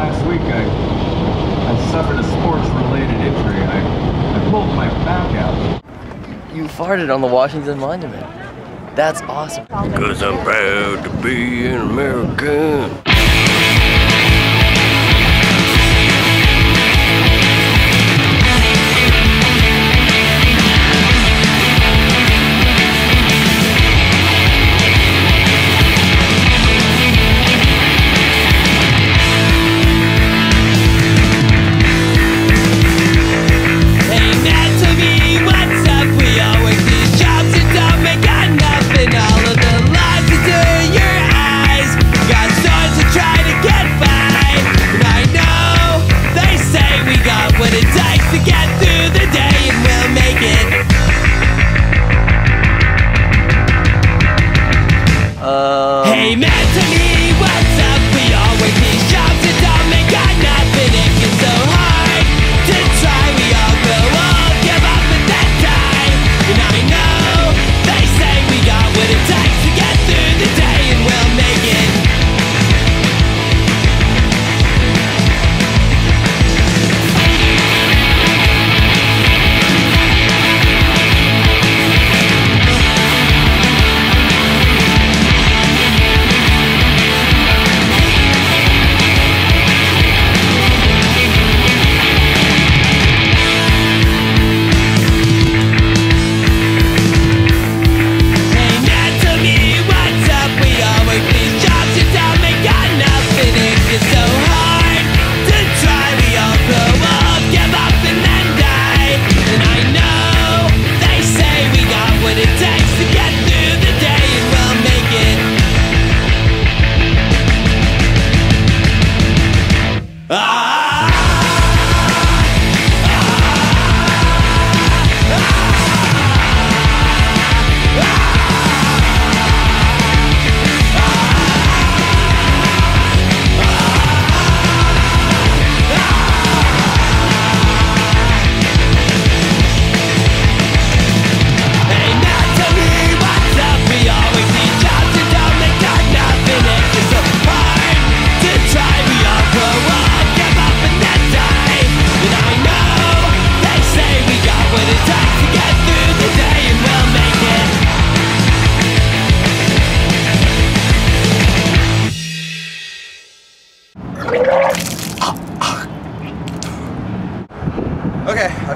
last week I, I suffered a sports-related injury. I, I pulled my back out. You farted on the Washington Monument. That's awesome. Because I'm proud to be an American.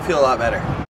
feel a lot better.